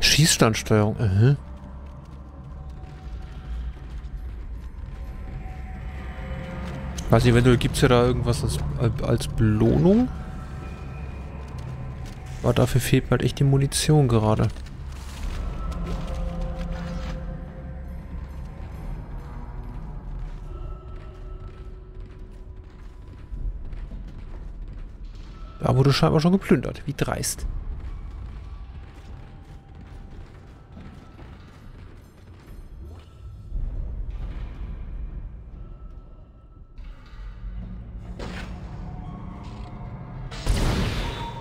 Schießstandsteuerung. Uh Weiß nicht, eventuell gibt es ja da irgendwas als, als Belohnung. Aber dafür fehlt mir halt echt die Munition gerade. Da wurde scheinbar schon geplündert. Wie dreist.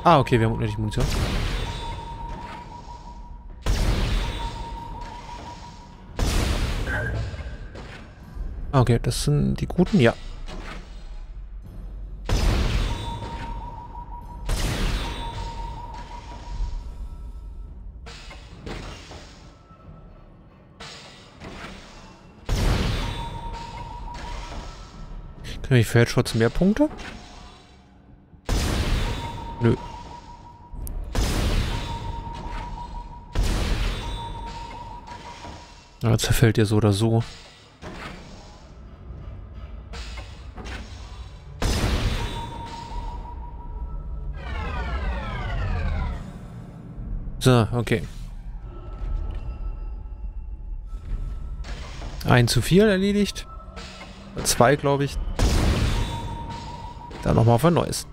Ah, okay, wir haben unendlich Munition. Ah, okay, das sind die guten, ja. Kriege ich für Headshots mehr Punkte? Nö. Ja, zerfällt dir so oder so. So, okay. Ein zu viel erledigt. Zwei, glaube ich. Dann nochmal auf ein neues.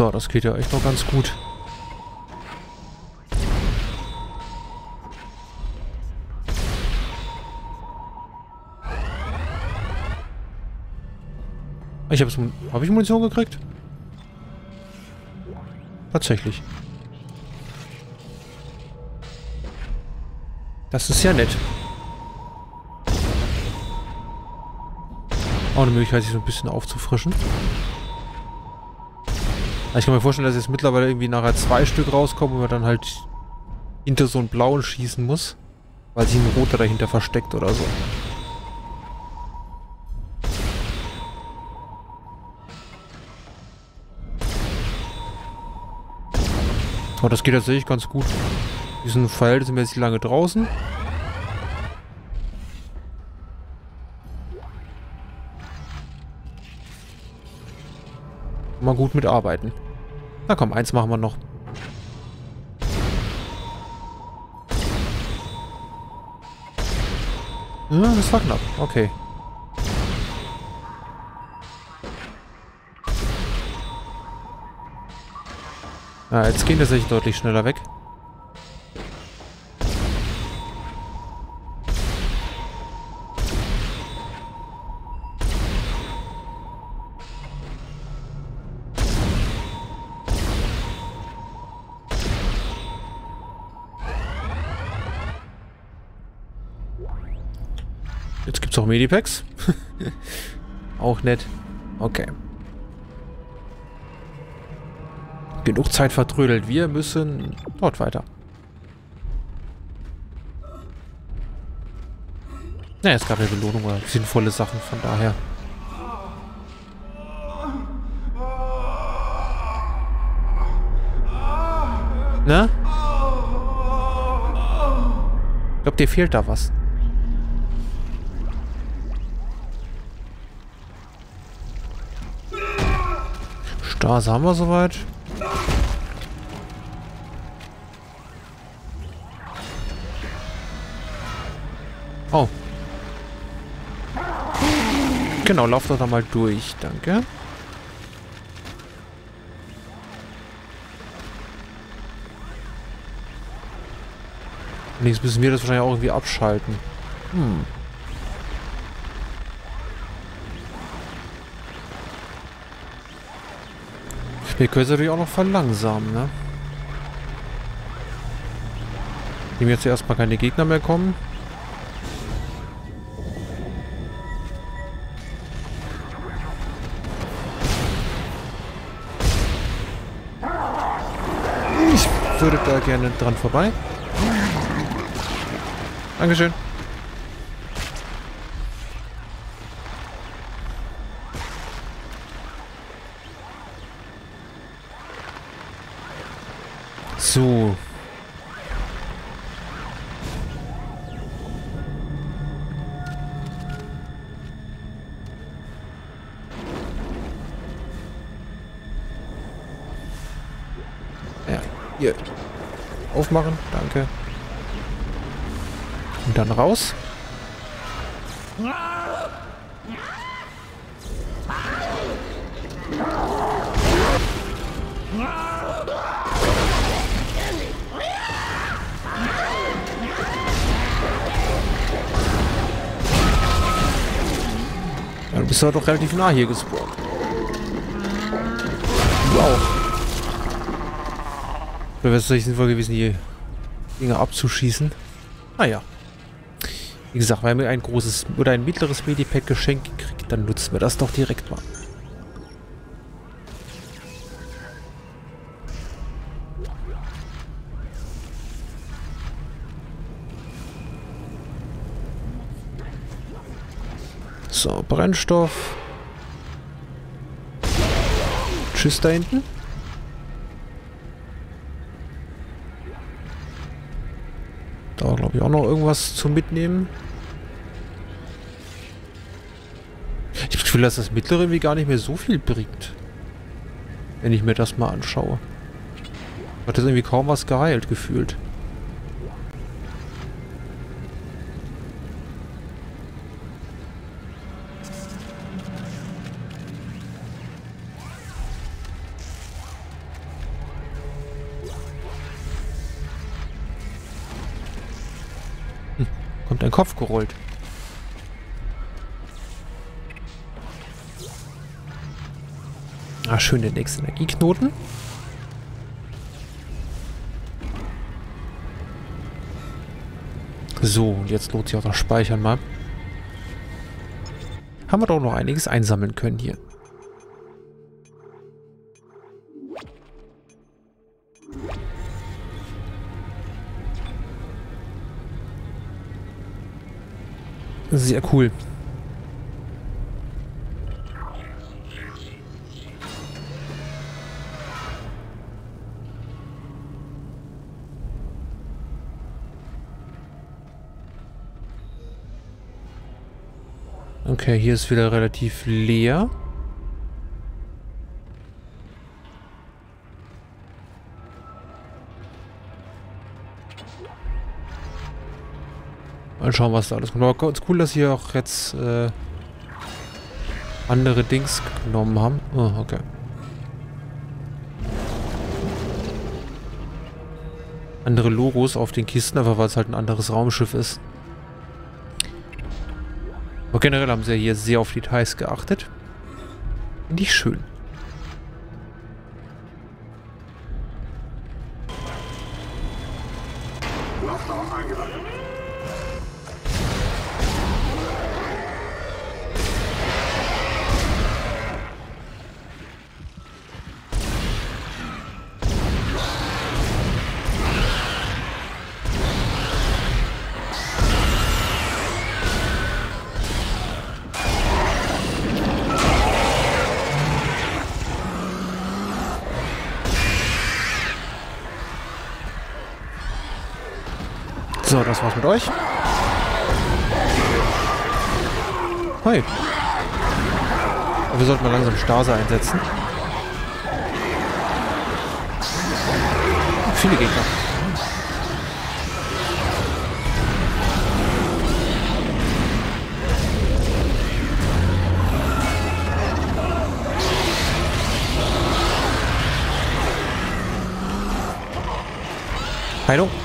So, das geht ja echt noch ganz gut. Ich habe Habe ich Munition gekriegt? Tatsächlich. Das ist ja nett. Auch eine Möglichkeit, sich so ein bisschen aufzufrischen. Ich kann mir vorstellen, dass jetzt mittlerweile irgendwie nachher zwei Stück rauskommen und man dann halt hinter so einen blauen schießen muss. Weil sich ein roter dahinter versteckt oder so. Aber das geht tatsächlich ganz gut. Pfeil sind wir jetzt lange draußen. Mal gut mitarbeiten. Na komm, eins machen wir noch. Ja, das war knapp. Okay. Ja, jetzt gehen tatsächlich deutlich schneller weg. Medipacks. auch nett. Okay. Genug Zeit vertrödelt. Wir müssen dort weiter. Naja, es gab ja Belohnung oder sinnvolle Sachen, von daher. Ne? Ich glaube, dir fehlt da was. Straße haben wir soweit. Oh. Genau, lauf doch da mal durch. Danke. Und jetzt müssen wir das wahrscheinlich auch irgendwie abschalten. Hm. Wir können es natürlich auch noch verlangsamen, ne? Dem jetzt erstmal keine Gegner mehr kommen. würde da gerne dran vorbei. Dankeschön. Raus. Ja, du bist ja doch relativ nah hier gespawnt. Auch. Oder wäre es nicht sinnvoll gewesen, die Dinge abzuschießen? Naja. Wie gesagt, wenn wir ein großes oder ein mittleres Medipack geschenkt gekriegt, dann nutzen wir das doch direkt mal. So, Brennstoff. Tschüss da hinten. Glaube ich auch noch irgendwas zum Mitnehmen. Ich habe das Gefühl, dass das mittlere irgendwie gar nicht mehr so viel bringt. Wenn ich mir das mal anschaue. Hat das irgendwie kaum was geheilt gefühlt. Ein Kopf gerollt. Ah, schön, der nächste Energieknoten. So, und jetzt lohnt sich auch das Speichern mal. Haben wir doch noch einiges einsammeln können hier. Sehr cool. Okay, hier ist wieder relativ leer. Mal schauen, was da alles kommt. Aber ganz cool, dass sie auch jetzt äh, andere Dings genommen haben. Oh, okay. Andere Logos auf den Kisten, einfach weil es halt ein anderes Raumschiff ist. Aber generell haben sie ja hier sehr auf Details geachtet. Finde ich schön. Stase einsetzen. Viele Gegner. Heilung.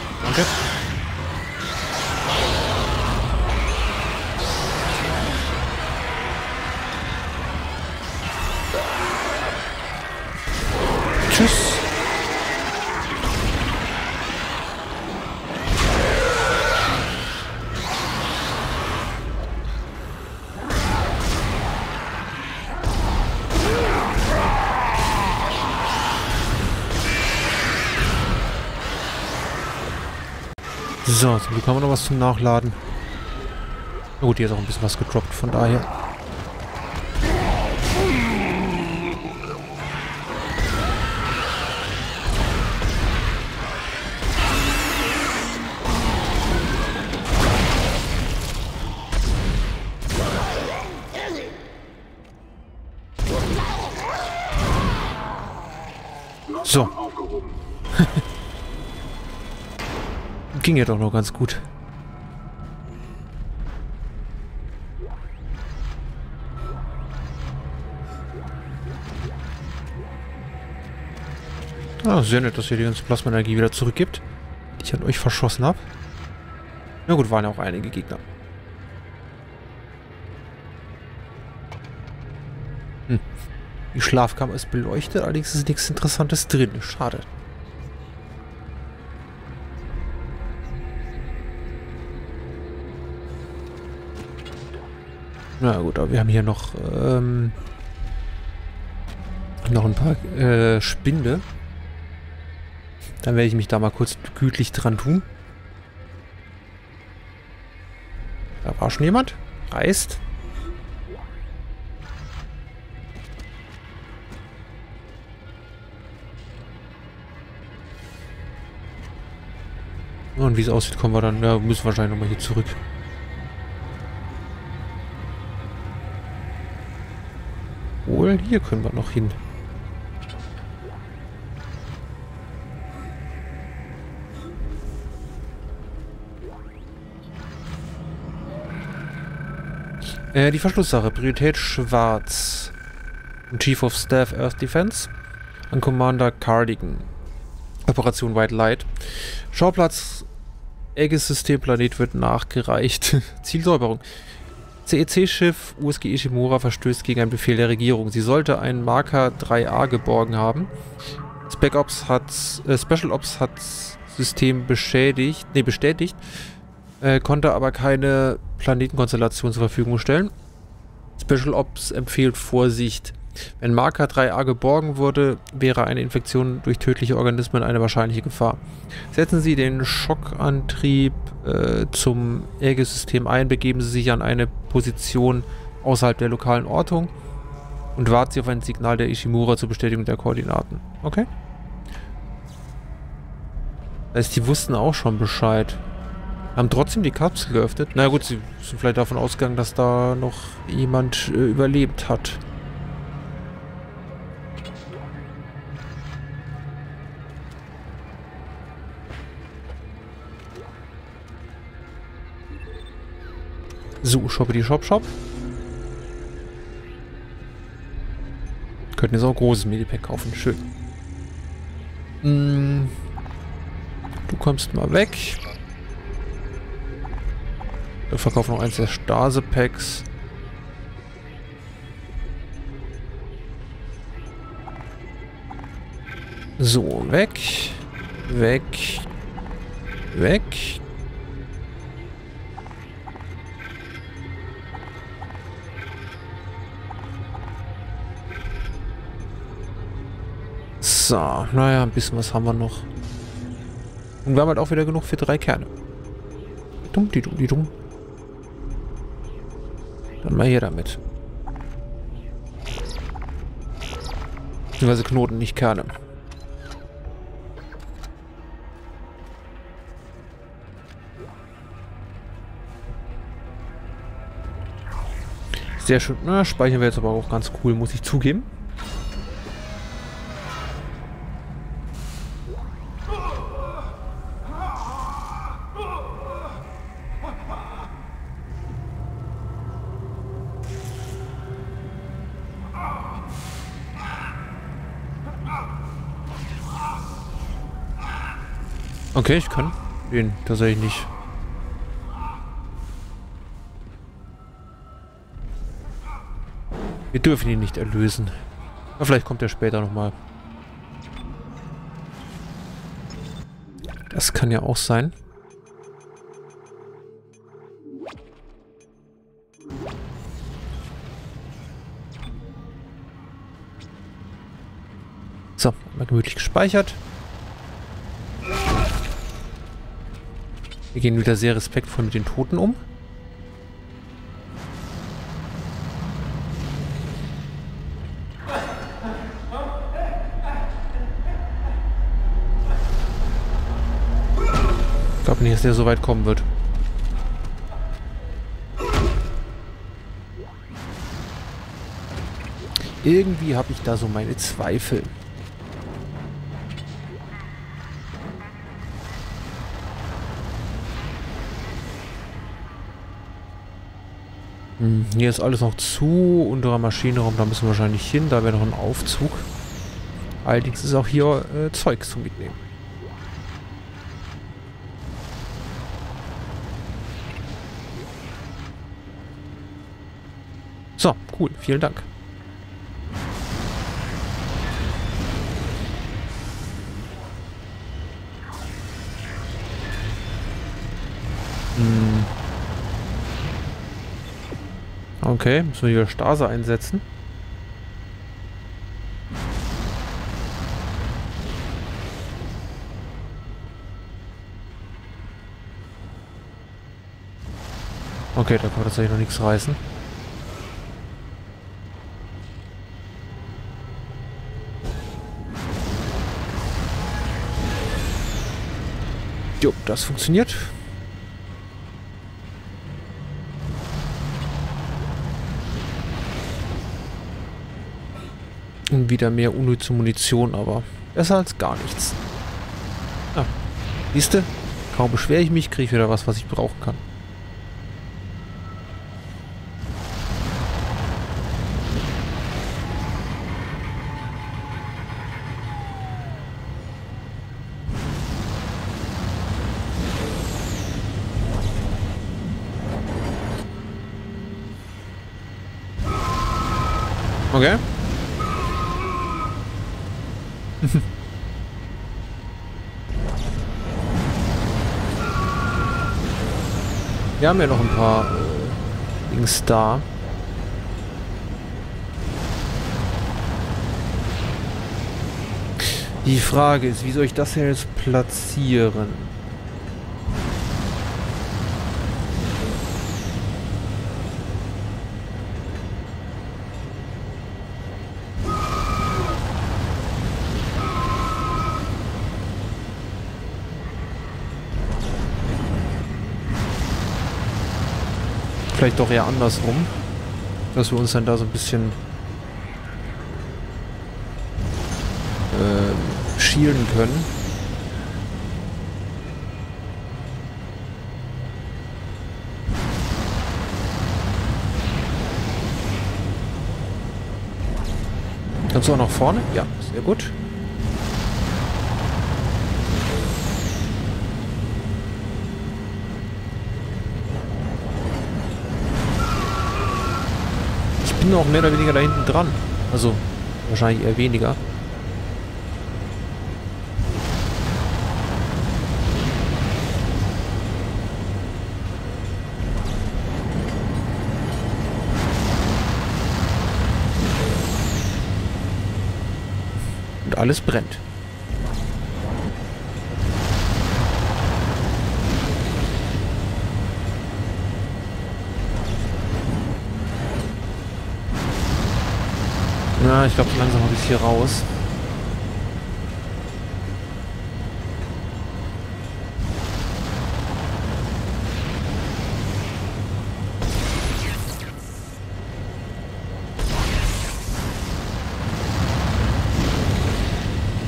So, zum Glück haben wir noch was zum Nachladen. Na gut, hier ist auch ein bisschen was gedroppt, von daher. Ging ja doch noch ganz gut. Ah, sehr nett, dass ihr die ganze Plasmaenergie wieder zurückgibt, die ich an euch verschossen habe. Na gut, waren ja auch einige Gegner. Hm. Die Schlafkammer ist beleuchtet, allerdings ist nichts Interessantes drin. Schade. Na gut, aber wir haben hier noch ähm, noch ein paar äh, Spinde. Dann werde ich mich da mal kurz gütlich dran tun. Da war schon jemand. Reist. Und wie es aussieht, kommen wir dann. Ja, müssen wahrscheinlich nochmal hier zurück. Wohl, hier können wir noch hin. Äh, die Verschlusssache. Priorität schwarz. Chief of Staff Earth Defense. An Commander Cardigan. Operation White Light. Schauplatz Aegis-System Planet wird nachgereicht. Zielsäuberung. CEC-Schiff USG Ishimura verstößt gegen einen Befehl der Regierung. Sie sollte einen Marker 3A geborgen haben. Spec Ops hat, äh, Special Ops hat System beschädigt, nee, bestätigt, äh, konnte aber keine Planetenkonstellation zur Verfügung stellen. Special Ops empfiehlt Vorsicht. Wenn Marker 3a geborgen wurde, wäre eine Infektion durch tödliche Organismen eine wahrscheinliche Gefahr. Setzen Sie den Schockantrieb äh, zum Aegis-System ein, begeben Sie sich an eine Position außerhalb der lokalen Ortung und warten Sie auf ein Signal der Ishimura zur Bestätigung der Koordinaten. Okay? Das heißt, die wussten auch schon Bescheid. Haben trotzdem die Kapsel geöffnet. Na gut, sie sind vielleicht davon ausgegangen, dass da noch jemand äh, überlebt hat. So, shoppe Shop, Shop. Könnten jetzt auch ein großes Medipack kaufen. Schön. Hm. Du kommst mal weg. Wir verkaufen noch eins der Stase-Packs. So, weg. Weg. Weg. So, naja, ein bisschen was haben wir noch. Und wir haben halt auch wieder genug für drei Kerne. Dumm, die dumm, die dumm. Dann mal hier damit. Beziehungsweise Knoten, nicht Kerne. Sehr schön. Na, speichern wir jetzt aber auch ganz cool, muss ich zugeben. Okay, ich kann den tatsächlich nicht. Wir dürfen ihn nicht erlösen. Aber vielleicht kommt er später nochmal. Das kann ja auch sein. So, mal gemütlich gespeichert. Wir gehen wieder sehr respektvoll mit den Toten um. Ich glaube nicht, dass der so weit kommen wird. Irgendwie habe ich da so meine Zweifel. Hm, hier ist alles noch zu. Unterer Maschinenraum, da müssen wir wahrscheinlich hin. Da wäre noch ein Aufzug. Allerdings ist auch hier äh, Zeug zu mitnehmen. So, cool. Vielen Dank. Okay, müssen wir hier Stase einsetzen. Okay, da kann man tatsächlich noch nichts reißen. Jo, das funktioniert. Wieder mehr unnütze Munition, aber besser als gar nichts. Ah, siehste? Kaum beschwere ich mich, kriege ich wieder was, was ich brauchen kann. Okay. Wir haben ja noch ein paar Dings da. Die Frage ist, wie soll ich das hier jetzt platzieren? Vielleicht doch eher andersrum. Dass wir uns dann da so ein bisschen äh, schielen können. Kannst du auch nach vorne? Ja, sehr gut. Bin auch mehr oder weniger da hinten dran. Also, wahrscheinlich eher weniger. Und alles brennt. Ich glaube, langsam habe ich hier raus.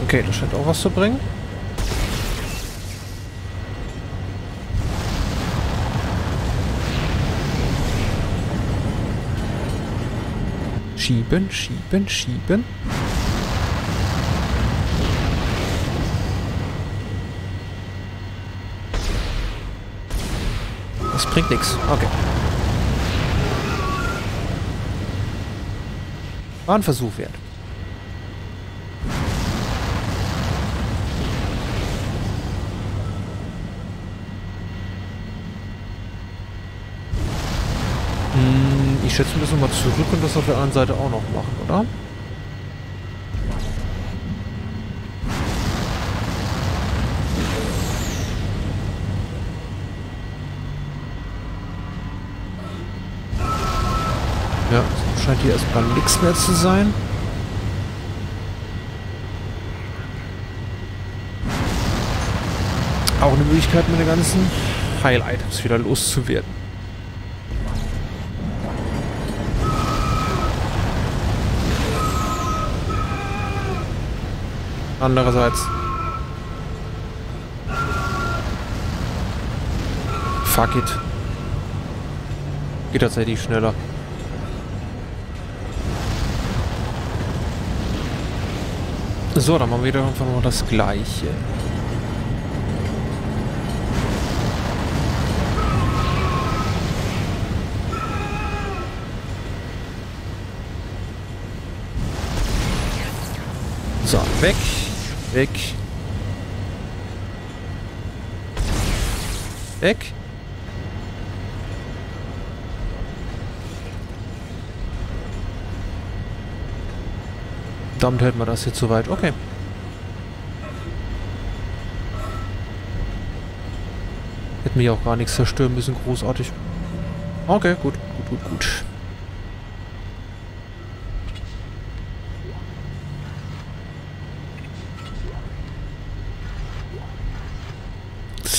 Okay, das scheint auch was zu bringen. Schieben, schieben, schieben. Das bringt nichts. Okay. War ein Versuch wert. schätze, müssen wir mal zurück und das auf der anderen Seite auch noch machen, oder? Ja, scheint hier erstmal nichts mehr zu sein. Auch eine Möglichkeit, mit den ganzen Heil-Items wieder loszuwerden. Andererseits... Fuck it. Geht tatsächlich schneller. So, dann machen wir wieder einfach nur das Gleiche. So, weg, weg. Weg. Damit hätten wir das jetzt soweit. Okay. Hätten wir auch gar nichts zerstören müssen, großartig. Okay, gut, gut, gut, gut.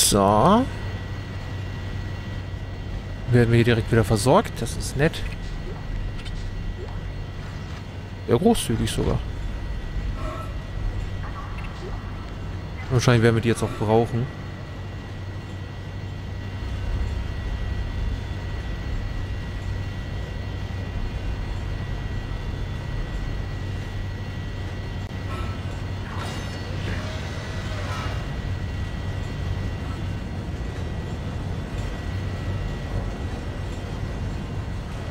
So. Werden wir hier direkt wieder versorgt. Das ist nett. Ja, großzügig sogar. Wahrscheinlich werden wir die jetzt auch brauchen.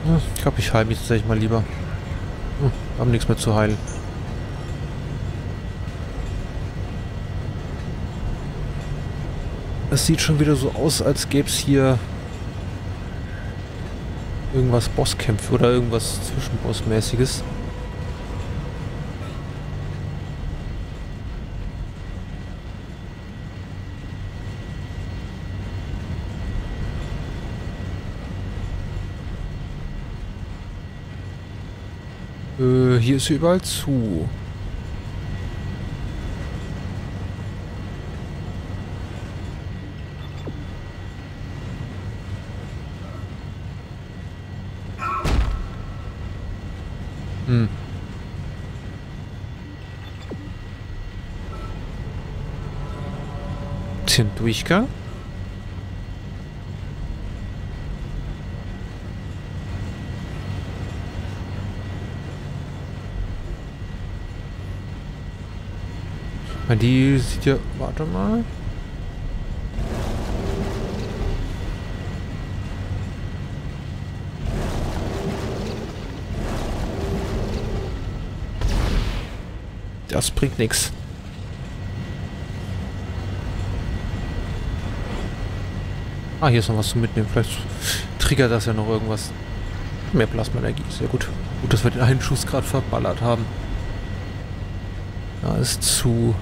Hm, glaube, ich tatsächlich mal lieber. Hm, haben nichts mehr zu heilen. Es sieht schon wieder so aus, als gäbe es hier irgendwas Bosskämpfe oder irgendwas Zwischenbossmäßiges. Äh, hier ist überall zu. Hm. Bisschen Durchgang. Die sieht ja... Warte mal. Das bringt nichts. Ah, hier ist noch was zu mitnehmen. Vielleicht triggert das ja noch irgendwas. Mehr Plasma-Energie. Sehr gut. Gut, dass wir den einen Schuss gerade verballert haben. Da ist zu...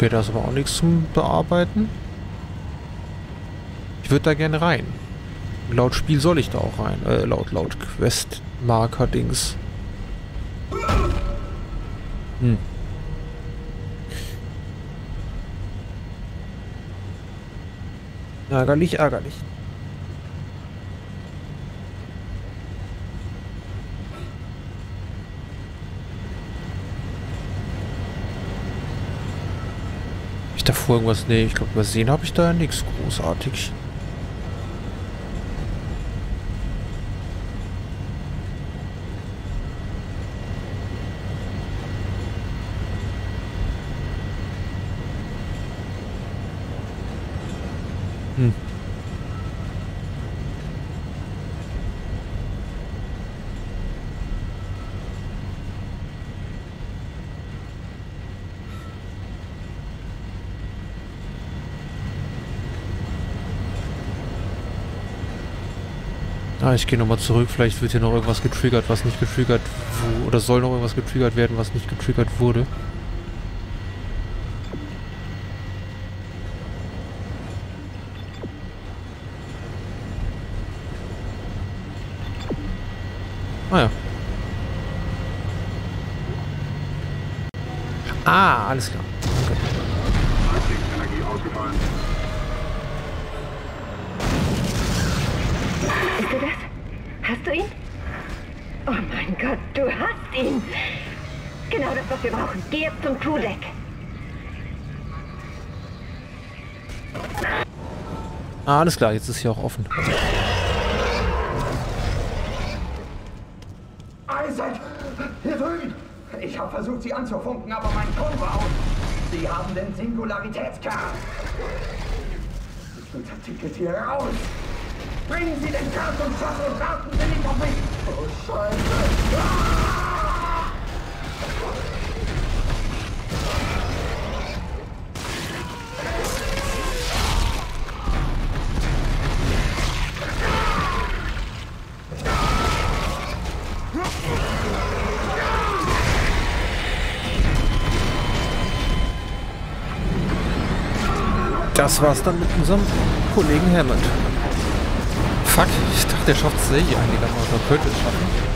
Okay, da ist aber auch nichts zum Bearbeiten. Ich würde da gerne rein. Laut Spiel soll ich da auch rein. Äh, laut, laut Quest-Marker-Dings. Hm. Ärgerlich, ärgerlich. Davor irgendwas? Nee, ich glaube, übersehen habe ich da ja nichts großartig. Hm. Ah, ich gehe nochmal zurück. Vielleicht wird hier noch irgendwas getriggert, was nicht getriggert wurde. Oder soll noch irgendwas getriggert werden, was nicht getriggert wurde. Alles klar, jetzt ist hier auch offen. Isaac! Hier drüben! Ich habe versucht, sie anzufunken, aber mein Ton war aus. Sie haben den Singularitätskern. Untertitelt hier raus! Bringen Sie den Kern zum Schuss und warten Sie nicht auf mich! Oh, Scheiße! Ah! Das war's dann mit unserem Kollegen Hammond. Fuck, ich dachte, der schafft es sehr hier einigermaßen. Er könnte es schaffen.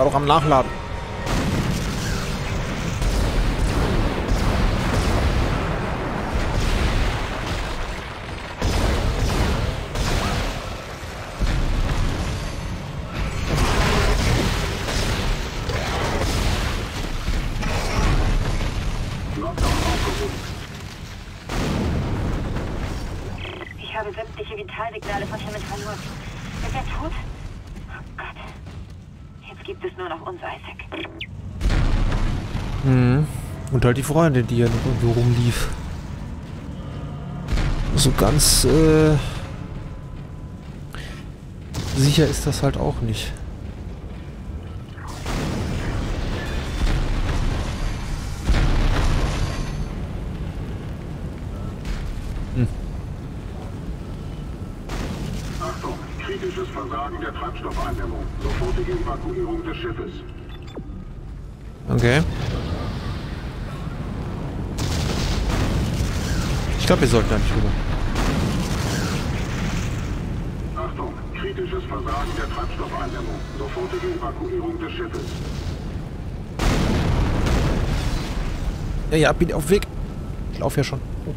War doch am Nachladen. Die Freundin, die noch irgendwo rumlief. So ganz, äh... Sicher ist das halt auch nicht. Glaube, wir sollten da nicht rüber. Achtung, kritisches Versagen der Treibstoffeindämmung. Sofortige Evakuierung des Schiffes. Ja, ja, bin auf Weg. Ich laufe ja schon. Oh.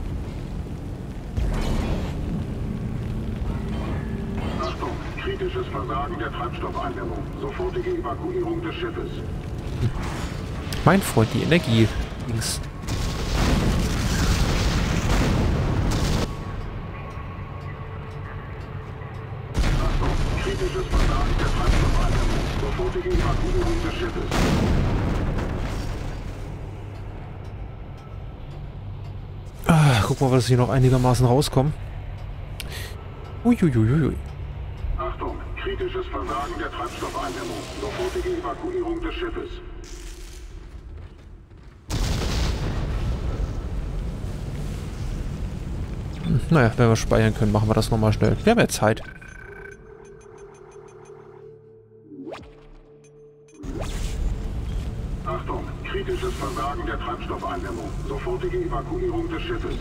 Achtung, kritisches Versagen der Treibstoffeindämmung. Sofortige Evakuierung des Schiffes. Mein Freund, die Energie. Was hier noch einigermaßen rauskommt. Uiuiuiui. Achtung, kritisches Versagen der Treibstoffeindämmung. Sofortige Evakuierung des Schiffes. Naja, wenn wir speichern können, machen wir das nochmal schnell. Wir haben ja Zeit. Achtung, kritisches Versagen der Treibstoffeindämmung. Sofortige Evakuierung des Schiffes.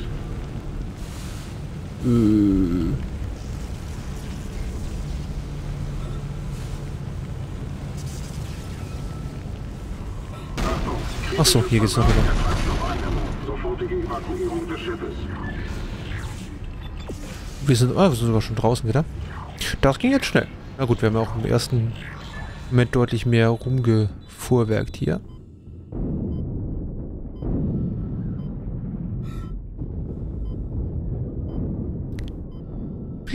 Äh. Achtung, Ach so, hier geht's noch Versagen rüber. der Treibstoffeindämmung. Sofortige Evakuierung des Schiffes. Wir sind, ah, wir sind sogar schon draußen wieder. Das ging jetzt schnell. Na gut, wir haben ja auch im ersten Moment deutlich mehr rumgefuhrwerkt hier.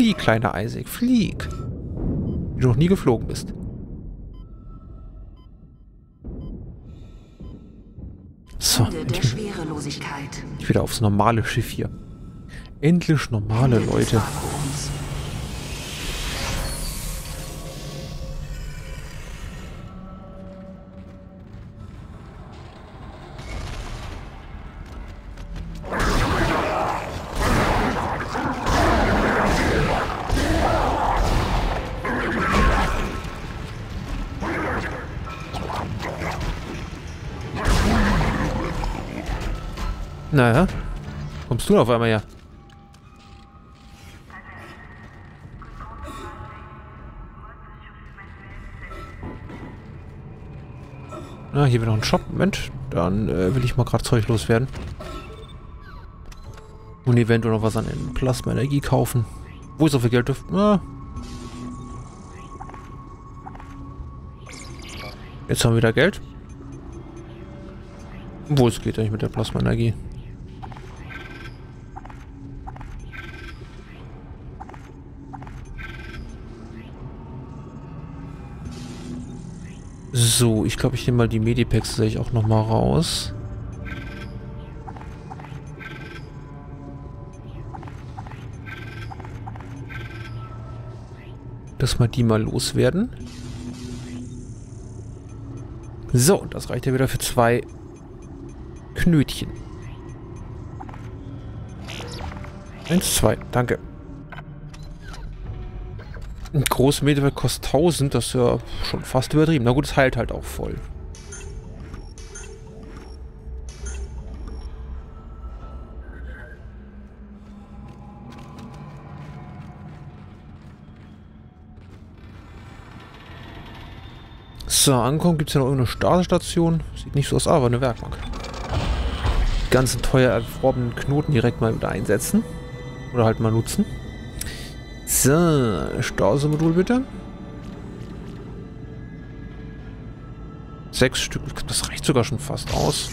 Flieg, kleiner Isaac, flieg. Wie du noch nie geflogen bist. So, ich wieder aufs normale Schiff hier. Endlich normale Leute. Du auf einmal her? Na, hier wieder noch ein Shop. Moment, dann äh, will ich mal gerade Zeug loswerden. Und eventuell noch was an Plasma-Energie kaufen. Wo ist so viel Geld? Ah. Jetzt haben wir wieder Geld. Wo es geht eigentlich mit der Plasma-Energie? So, ich glaube, ich nehme mal die Medipacks tatsächlich auch nochmal raus. Dass wir die mal loswerden. So, das reicht ja wieder für zwei Knötchen. Eins, zwei, danke. Ein großes Medipack kostet 1000, das ist ja schon fast übertrieben. Na gut, es heilt halt auch voll. So, ankommen gibt es ja noch irgendeine Startstation. Sieht nicht so aus, aber eine Werkbank. Die ganzen teuer erworbenen Knoten direkt mal wieder einsetzen. Oder halt mal nutzen. So, Stausemodul bitte. Sechs Stück, das reicht sogar schon fast aus.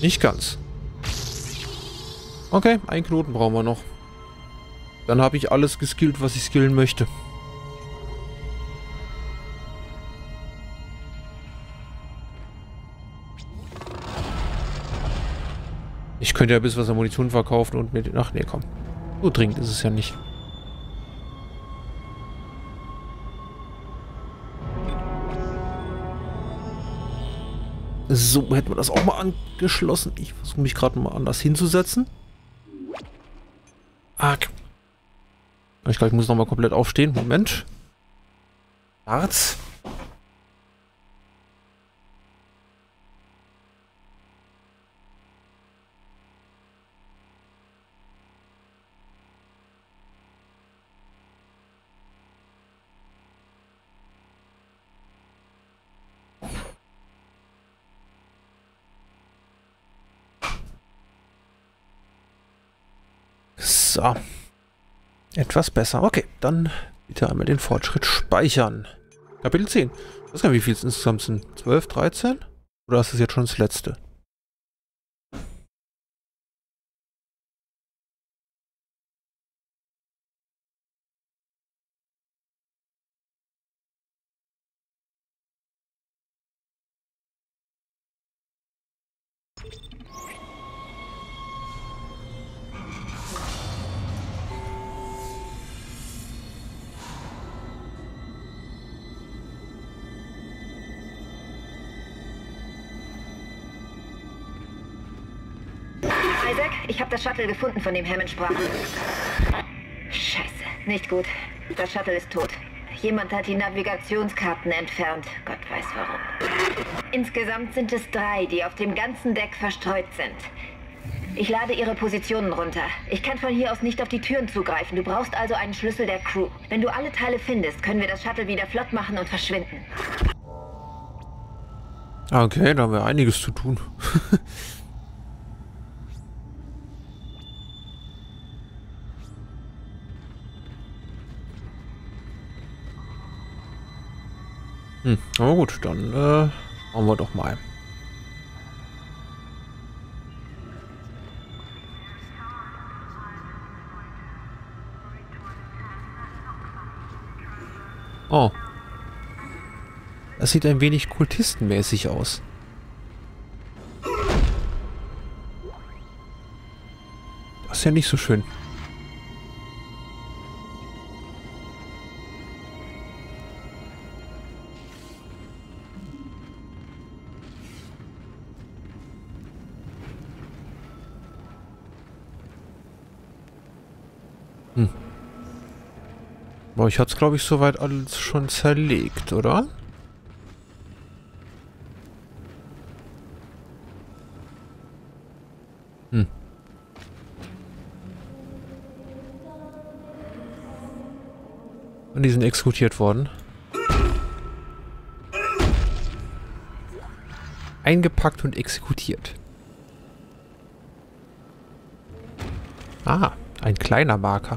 Nicht ganz. Okay, einen Knoten brauchen wir noch. Dann habe ich alles geskillt, was ich skillen möchte. Ich könnte ja bis was an Munition verkaufen und mit... Ach nee, komm. So dringend ist es ja nicht. So, hätten wir das auch mal angeschlossen. Ich versuche mich gerade mal anders hinzusetzen. Arg. Ich glaube, ich muss nochmal komplett aufstehen. Moment. Arzt. So. Etwas besser. Okay, dann bitte einmal den Fortschritt speichern. Kapitel 10. Ich weiß gar nicht, wie viel es insgesamt sind. 12, 13? Oder ist das jetzt schon das letzte? Shuttle gefunden, von dem Hammond sprach. Scheiße, nicht gut. Das Shuttle ist tot. Jemand hat die Navigationskarten entfernt. Gott weiß warum. Insgesamt sind es drei, die auf dem ganzen Deck verstreut sind. Ich lade ihre Positionen runter. Ich kann von hier aus nicht auf die Türen zugreifen. Du brauchst also einen Schlüssel der Crew. Wenn du alle Teile findest, können wir das Shuttle wieder flott machen und verschwinden. Okay, da haben wir einiges zu tun. Hm, aber gut, dann äh, machen wir doch mal. Oh. Das sieht ein wenig kultistenmäßig aus. Das ist ja nicht so schön. Aber ich hatte es, glaube ich, soweit alles schon zerlegt, oder? Hm. Und die sind exekutiert worden. Eingepackt und exekutiert. Ah, ein kleiner Marker.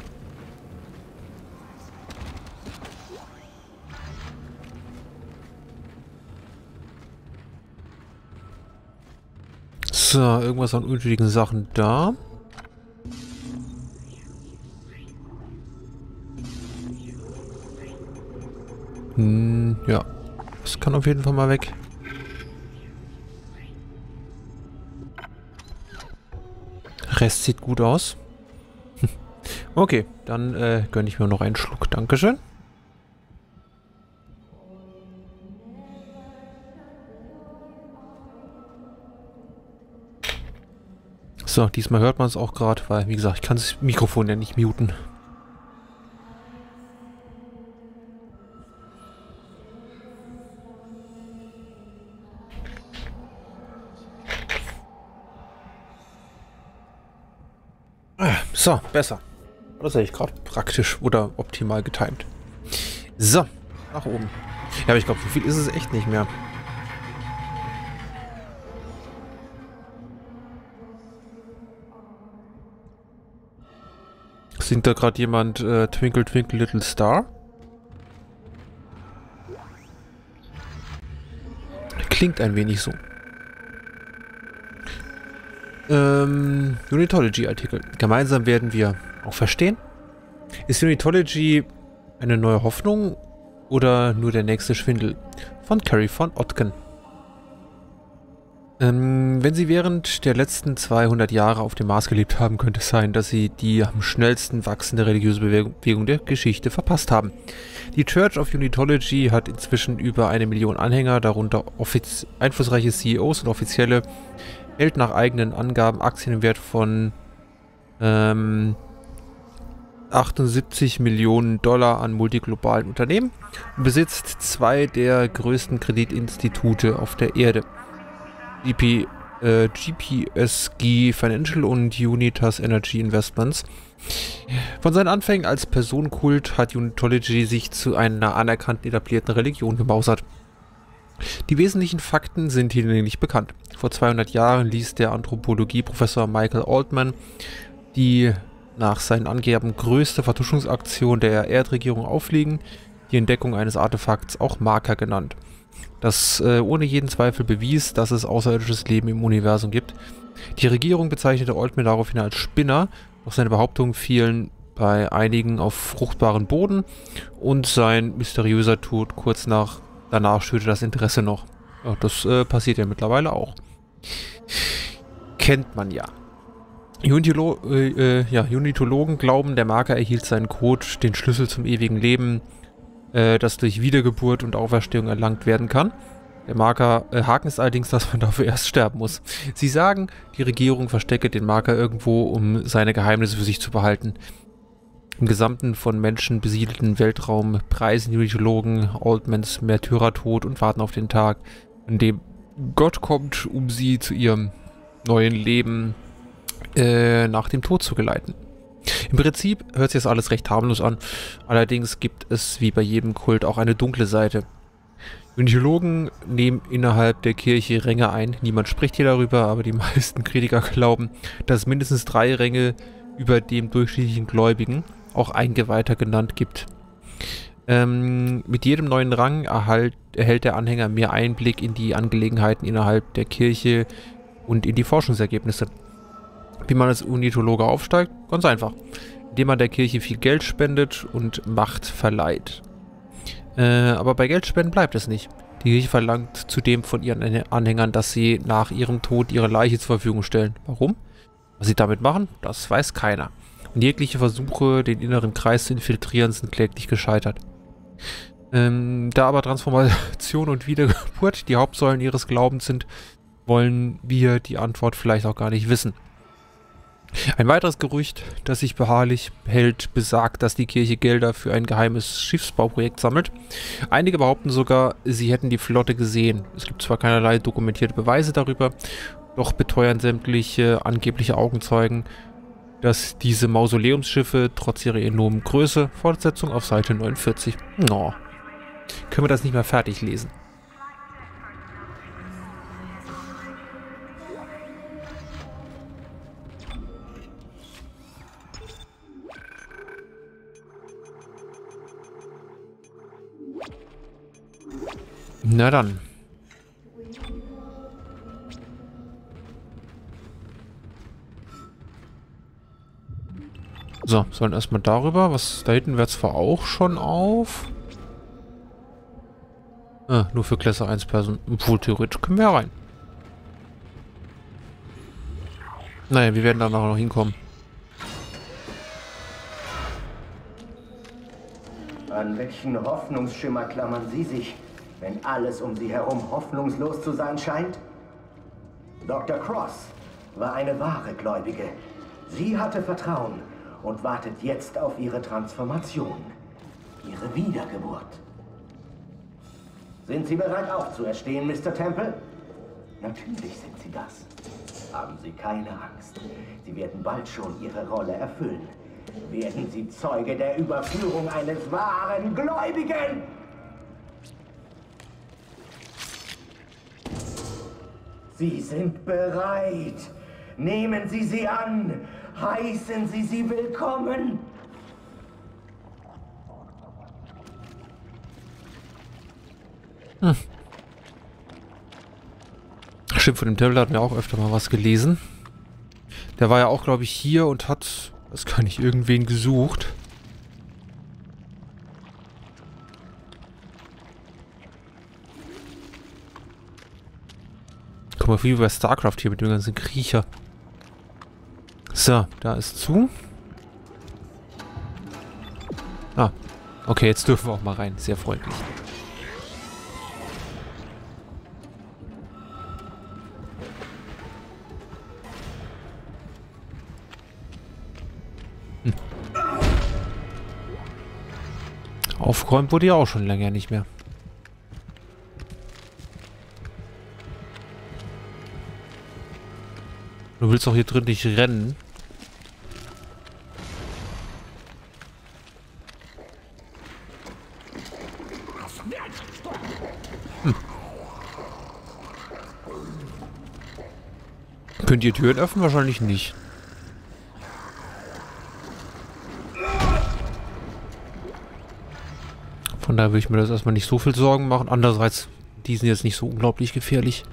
So, irgendwas an unnötigen Sachen da. Hm, ja. Das kann auf jeden Fall mal weg. Rest sieht gut aus. okay, dann äh, gönne ich mir noch einen Schluck. Dankeschön. So, diesmal hört man es auch gerade, weil, wie gesagt, ich kann das Mikrofon ja nicht muten. So, besser. Das hätte ich gerade praktisch oder optimal getimt. So, nach oben. Ja, aber ich glaube, so viel ist es echt nicht mehr. Singt da gerade jemand äh, Twinkle Twinkle Little Star? Klingt ein wenig so. Ähm, Unitology-Artikel. Gemeinsam werden wir auch verstehen. Ist Unitology eine neue Hoffnung oder nur der nächste Schwindel? Von Carrie von Ottgen. Ähm, wenn Sie während der letzten 200 Jahre auf dem Mars gelebt haben, könnte es sein, dass Sie die am schnellsten wachsende religiöse Bewegung der Geschichte verpasst haben. Die Church of Unitology hat inzwischen über eine Million Anhänger, darunter einflussreiche CEOs und Offizielle, hält nach eigenen Angaben Aktien im Wert von ähm, 78 Millionen Dollar an multiglobalen Unternehmen und besitzt zwei der größten Kreditinstitute auf der Erde. GP, äh, GPSG Financial und Unitas Energy Investments. Von seinen Anfängen als Personenkult hat Unitology sich zu einer anerkannten etablierten Religion gemausert. Die wesentlichen Fakten sind hier nicht bekannt. Vor 200 Jahren ließ der Anthropologie-Professor Michael Altman die nach seinen Angaben größte Vertuschungsaktion der Erdregierung aufliegen, die Entdeckung eines Artefakts, auch Marker genannt, das äh, ohne jeden Zweifel bewies, dass es außerirdisches Leben im Universum gibt. Die Regierung bezeichnete Altman daraufhin als Spinner, doch seine Behauptungen fielen bei einigen auf fruchtbaren Boden und sein mysteriöser Tod kurz nach danach schürte das Interesse noch. Ja, das äh, passiert ja mittlerweile auch. Kennt man ja. Unitolo äh, äh, ja, Unitologen glauben, der Marker erhielt seinen Code, den Schlüssel zum ewigen Leben, äh, das durch Wiedergeburt und Auferstehung erlangt werden kann. Der Marker, äh, Haken ist allerdings, dass man dafür erst sterben muss. Sie sagen, die Regierung verstecke den Marker irgendwo, um seine Geheimnisse für sich zu behalten. Im gesamten von Menschen besiedelten Weltraum preisen Unitologen Altmans Märtyrertod und warten auf den Tag, an dem Gott kommt, um sie zu ihrem neuen Leben äh, nach dem Tod zu geleiten. Im Prinzip hört sich das alles recht harmlos an, allerdings gibt es wie bei jedem Kult auch eine dunkle Seite. Unitologen nehmen innerhalb der Kirche Ränge ein. Niemand spricht hier darüber, aber die meisten Kritiker glauben, dass es mindestens drei Ränge über dem durchschnittlichen Gläubigen, auch Eingeweihter genannt, gibt. Ähm, mit jedem neuen Rang erhalt, erhält der Anhänger mehr Einblick in die Angelegenheiten innerhalb der Kirche und in die Forschungsergebnisse. Wie man als Unitologe aufsteigt? Ganz einfach. Indem man der Kirche viel Geld spendet und Macht verleiht. Äh, aber bei Geldspenden bleibt es nicht. Die Kirche verlangt zudem von ihren Anhängern, dass sie nach ihrem Tod ihre Leiche zur Verfügung stellen. Warum? Was sie damit machen, das weiß keiner. Und jegliche Versuche, den inneren Kreis zu infiltrieren, sind kläglich gescheitert. Ähm, da aber Transformation und Wiedergeburt die Hauptsäulen ihres Glaubens sind, wollen wir die Antwort vielleicht auch gar nicht wissen. Ein weiteres Gerücht, das sich beharrlich hält, besagt, dass die Kirche Gelder für ein geheimes Schiffsbauprojekt sammelt. Einige behaupten sogar, sie hätten die Flotte gesehen. Es gibt zwar keinerlei dokumentierte Beweise darüber Doch beteuern sämtliche angebliche Augenzeugen, dass diese Mausoleumsschiffe trotz ihrer enormen Größe, Fortsetzung auf Seite 49. No. Können wir das nicht mehr fertig lesen? Na dann. So, sollen erstmal darüber. Was da hinten wäre zwar auch schon auf. Ah, nur für Klasse 1 Person. Obwohl theoretisch können wir rein. Naja, wir werden da noch hinkommen. An welchen Hoffnungsschimmer klammern Sie sich, wenn alles um Sie herum hoffnungslos zu sein scheint? Dr. Cross war eine wahre Gläubige. Sie hatte Vertrauen und wartet jetzt auf ihre Transformation, ihre Wiedergeburt. Sind Sie bereit aufzuerstehen, Mr. Temple? Natürlich sind Sie das. Haben Sie keine Angst. Sie werden bald schon Ihre Rolle erfüllen. Werden Sie Zeuge der Überführung eines wahren Gläubigen! Sie sind bereit. Nehmen Sie sie an. Heißen Sie sie willkommen. Stimmt, von dem Tempel hatten wir auch öfter mal was gelesen. Der war ja auch, glaube ich, hier und hat, das kann ich, irgendwen gesucht. Mal, wie bei StarCraft hier mit dem ganzen Kriecher. So, da ist zu. Ah, okay, jetzt dürfen wir auch mal rein. Sehr freundlich. Hm. Aufgeräumt wurde ja auch schon länger nicht mehr. Willst doch hier drin nicht rennen. Hm. Könnt ihr Türen öffnen? Wahrscheinlich nicht. Von daher würde ich mir das erstmal nicht so viel Sorgen machen. Andererseits, die sind jetzt nicht so unglaublich gefährlich.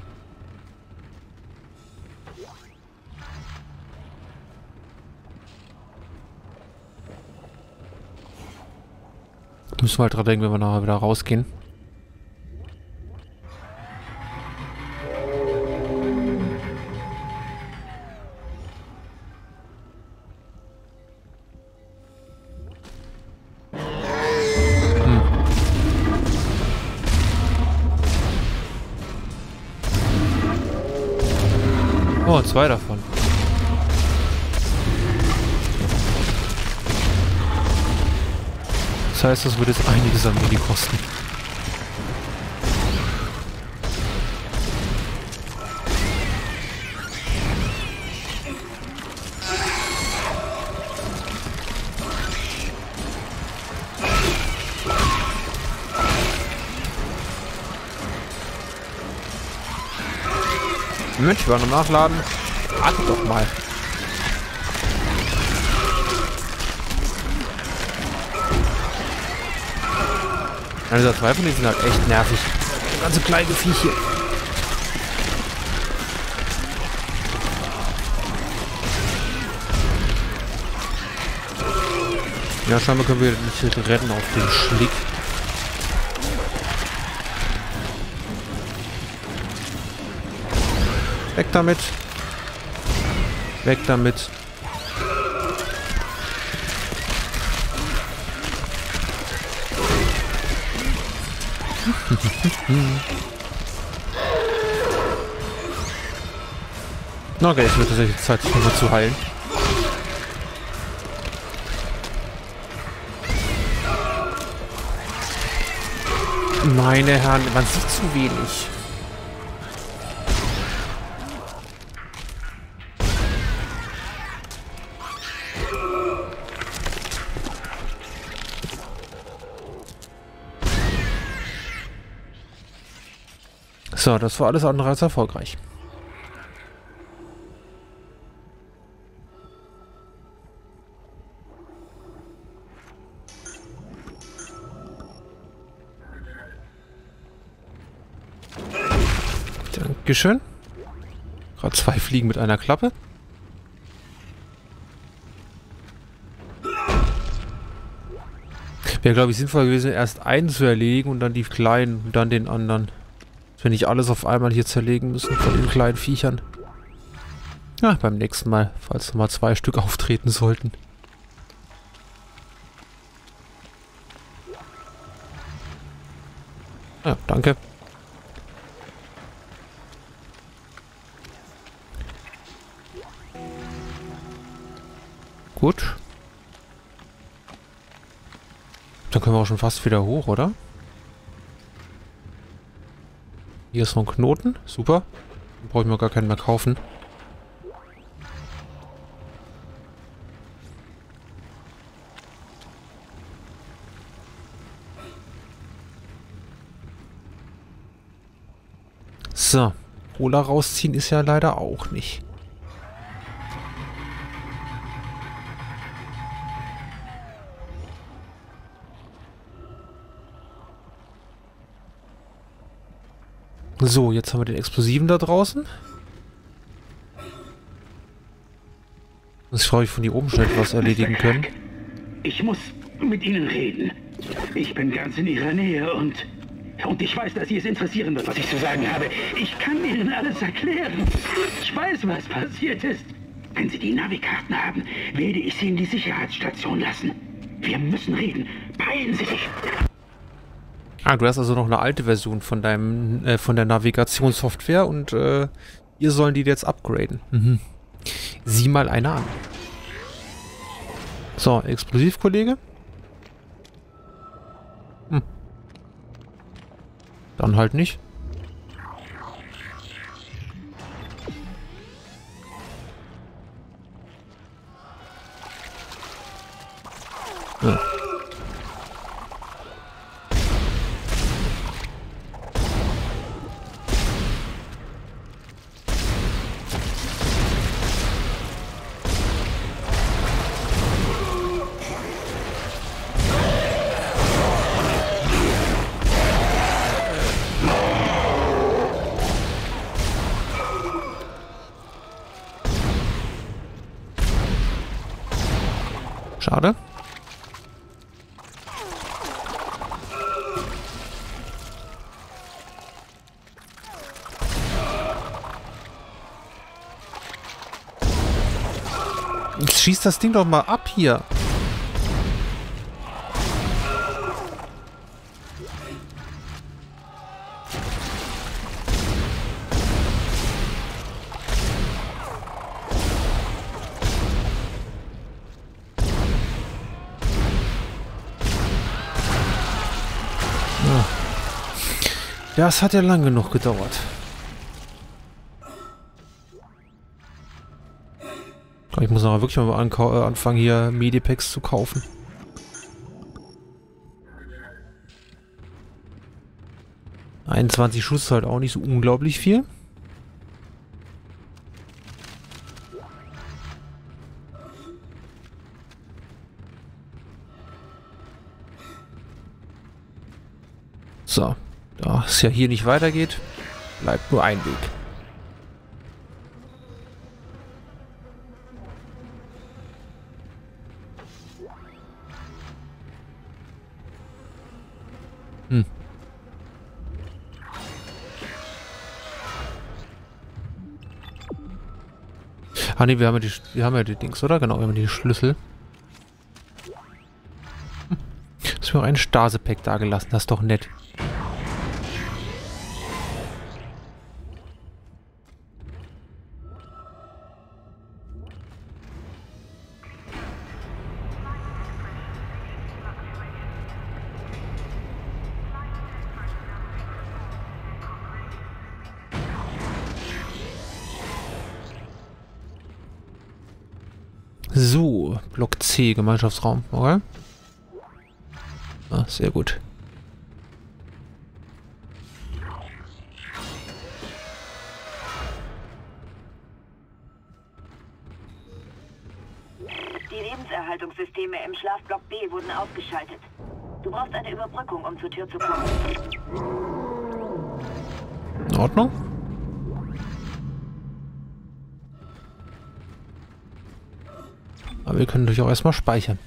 Müssen wir halt dran denken, wenn wir nachher wieder rausgehen. Hm. Oh, zwei davon. Das heißt, das würde jetzt einiges an Muni kosten. Moment, ich war noch nachladen. Warte doch mal. Ja, dieser zwei von denen sind halt echt nervig. Ganze kleine Viech hier. Ja, scheinbar können wir nicht retten auf den Schlick. Weg damit. Weg damit. Okay, es wird tatsächlich Zeit, sich nochmal zu heilen. Meine Herren, man sieht zu wenig. So, das war alles andere als erfolgreich. Dankeschön. Gerade zwei Fliegen mit einer Klappe. Wäre, glaube ich, sinnvoll gewesen, erst einen zu erlegen und dann die kleinen und dann den anderen. Wir nicht alles auf einmal hier zerlegen müssen von den kleinen Viechern. Ja, beim nächsten Mal, falls nochmal zwei Stück auftreten sollten. Ja, danke. Gut. Dann können wir auch schon fast wieder hoch, oder? Hier ist noch ein Knoten. Super. Brauche ich mir gar keinen mehr kaufen. So. Cola rausziehen ist ja leider auch nicht. So, jetzt haben wir den Explosiven da draußen. Ich schaue ich von hier oben schnell etwas erledigen können. Ich muss mit Ihnen reden. Ich bin ganz in Ihrer Nähe und... Und ich weiß, dass Sie es interessieren wird, was ich zu sagen habe. Ich kann Ihnen alles erklären. Ich weiß, was passiert ist. Wenn Sie die Navikarten haben, werde ich Sie in die Sicherheitsstation lassen. Wir müssen reden. Beeilen Sie sich. Ah, du hast also noch eine alte Version von deinem, äh, von der Navigationssoftware und äh, ihr sollen die jetzt upgraden. Mhm. Sieh mal eine an. So, Explosivkollege. Hm. Dann halt nicht. Ja. Jetzt schießt das Ding doch mal ab hier. Das hat ja lang genug gedauert. Ich muss aber wirklich mal äh, anfangen, hier Medipacks zu kaufen. ...21 Schuss ist halt auch nicht so unglaublich viel. So, da es ja hier nicht weitergeht, bleibt nur ein Weg. Hm. Ah ne, wir haben ja die, wir haben ja die Dings, oder? Genau, wir haben die Schlüssel. Hm. Hast mir auch ein Stase-Pack da gelassen, das ist doch nett. Gemeinschaftsraum, okay? Ah, sehr gut. Die Lebenserhaltungssysteme im Schlafblock B wurden ausgeschaltet. Du brauchst eine Überbrückung, um zur Tür zu kommen. In Ordnung. Aber wir können natürlich auch erstmal speichern.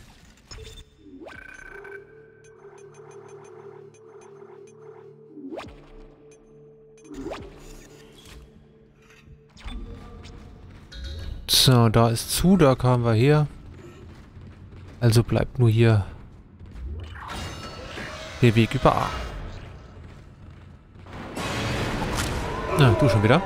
So, da ist zu, da kamen wir her. Also bleibt nur hier der Weg über A. Na, du schon wieder?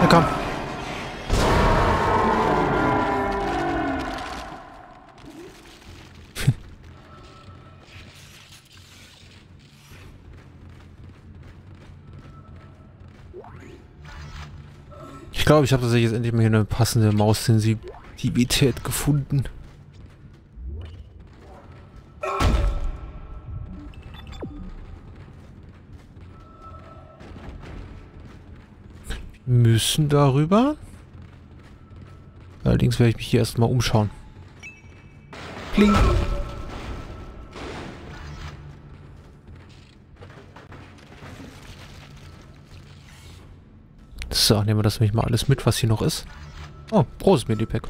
Na komm. Ich glaube, ich habe tatsächlich jetzt endlich mal hier eine passende Maussensitivität gefunden. Müssen darüber. Allerdings werde ich mich hier erstmal umschauen. Kling. So, nehmen wir das nämlich mal alles mit, was hier noch ist. Oh, großes Medipack.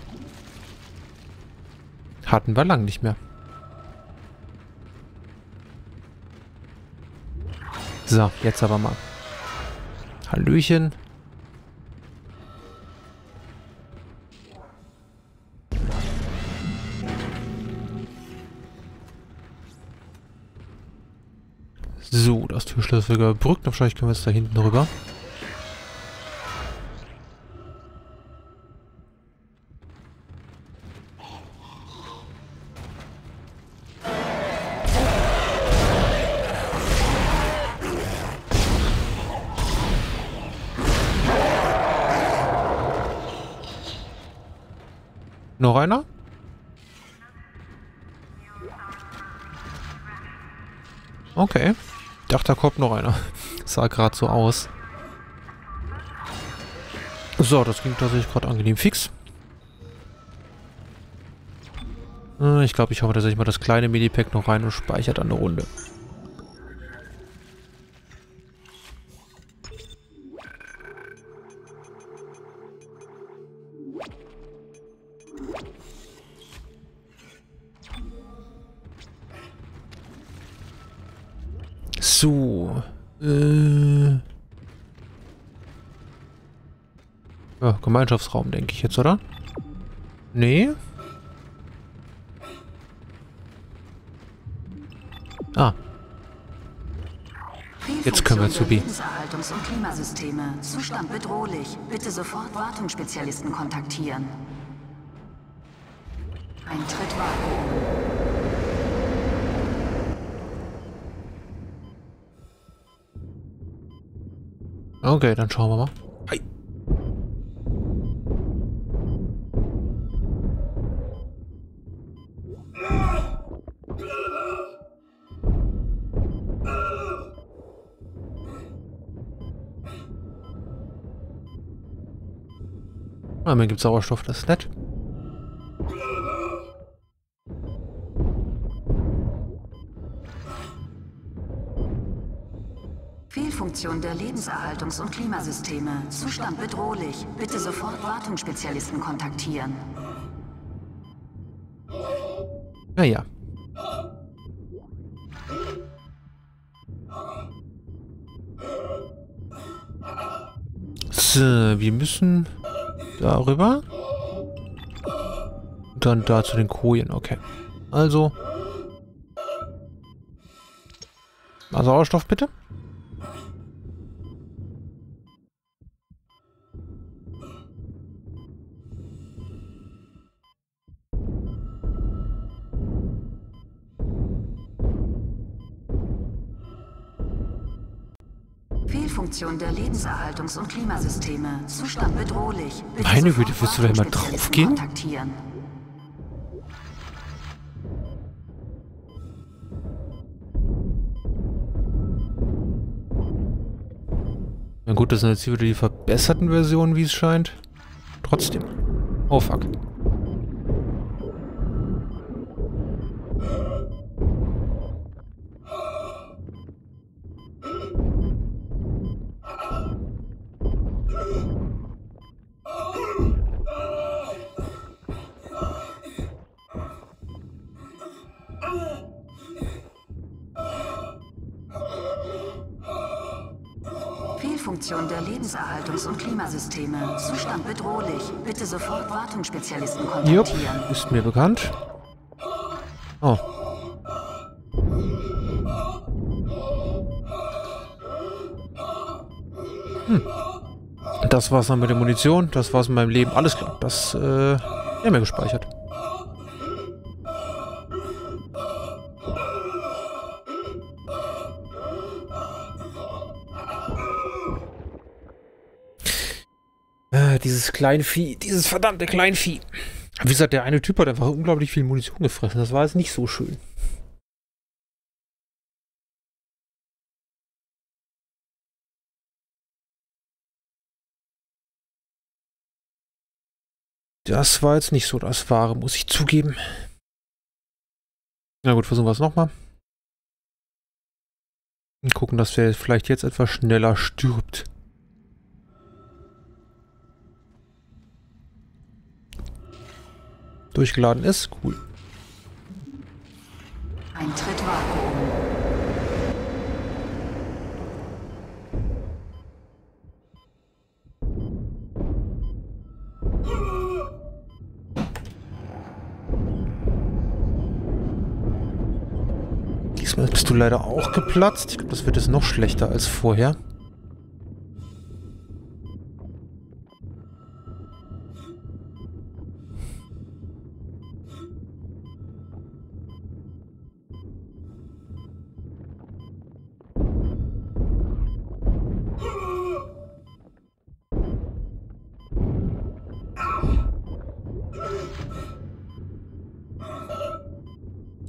Hatten wir lang nicht mehr. So, jetzt aber mal. Hallöchen. Türschlüssel überbrückt. Wahrscheinlich können wir jetzt da hinten rüber. Noch einer? Okay. Ich da kommt noch einer. Sah gerade so aus. So, das ging tatsächlich gerade angenehm fix. Äh, Ich glaube, ich hoffe tatsächlich mal das kleine Medipack noch rein und speichere dann eine Runde. Äh. Ja, Gemeinschaftsraum, denke ich jetzt, oder? Nee. Ah, Jetzt können wir zu B. Lebenserhaltungs- und Klimasysteme. Zustand bedrohlich. Bitte sofort Wartungsspezialisten kontaktieren. Okay, dann schauen wir mal. Hi. Ah, mir gibt Sauerstoff, das ist nett. Fehlfunktion der Lebenserhaltungs- und Klimasysteme. Zustand bedrohlich. Bitte sofort Wartungsspezialisten kontaktieren. Naja. So, wir müssen darüber. Dann da zu den Kojen, okay. Also. Mal Sauerstoff bitte. Fehlfunktion der Lebenserhaltungs- und Klimasysteme. Zustand bedrohlich. Bitte Meine Güte, willst du da mal Wartungsspezialisten draufgehen? Kontaktieren. Na gut, das sind jetzt hier wieder die verbesserten Versionen, wie es scheint. Trotzdem. Oh fuck. Klimasysteme. Zustand bedrohlich. Bitte sofort Wartungsspezialisten Jupp, kontaktieren. ist mir bekannt. Oh. Hm. Das war's dann mit der Munition, das war's mit meinem Leben. Alles klar, das äh, haben wir gespeichert. Kleinvieh, dieses verdammte Kleinvieh. Wie gesagt, der eine Typ hat einfach unglaublich viel Munition gefressen. Das war jetzt nicht so schön. Das war jetzt nicht so das Wahre, muss ich zugeben. Na gut, versuchen wir es nochmal. Und gucken, dass der vielleicht jetzt etwas schneller stirbt. Durchgeladen ist, cool. Eintritt Vakuum. Diesmal bist du leider auch geplatzt. Ich glaube, das wird jetzt noch schlechter als vorher.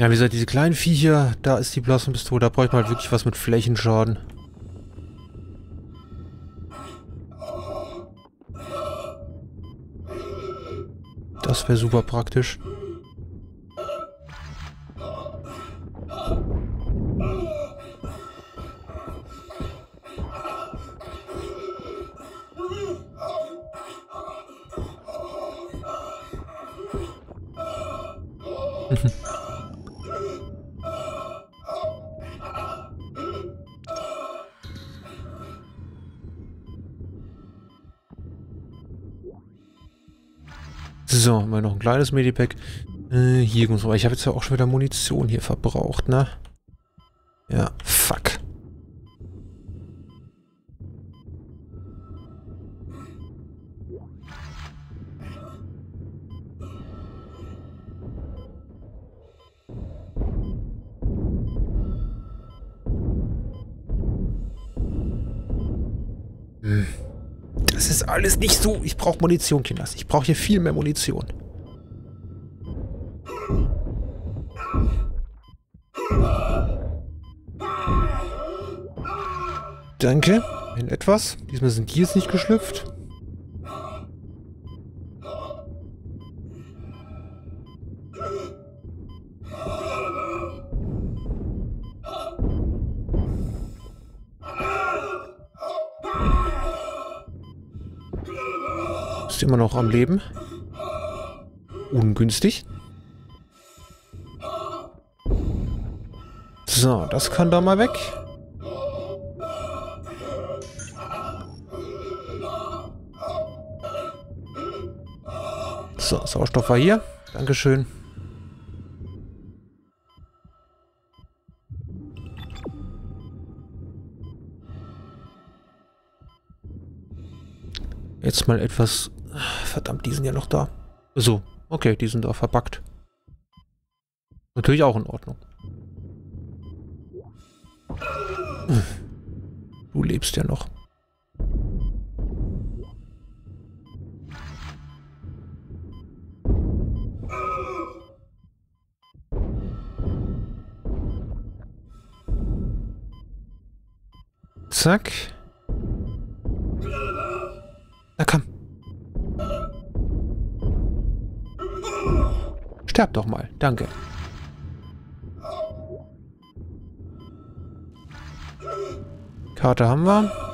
Wie gesagt, diese kleinen Viecher, da ist die Blasenpistole, da bräuchte man halt wirklich was mit Flächenschaden. Das wäre super praktisch. Kleines Medipack. Äh, hier muss man. Ich habe jetzt ja auch schon wieder Munition hier verbraucht, ne? Ja, fuck. Hm. Das ist alles nicht so. Ich brauche Munition, Kinders. Ich brauche hier viel mehr Munition. Danke. In etwas. Diesmal sind die jetzt nicht geschlüpft. Ist immer noch am Leben. Ungünstig. So, das kann da mal weg. Sauerstoff war hier. Dankeschön. Jetzt mal etwas... Verdammt, die sind ja noch da. So, okay, die sind da verpackt. Natürlich auch in Ordnung. Du lebst ja noch. Zack. Na komm. Sterb doch mal. Danke. Karte haben wir.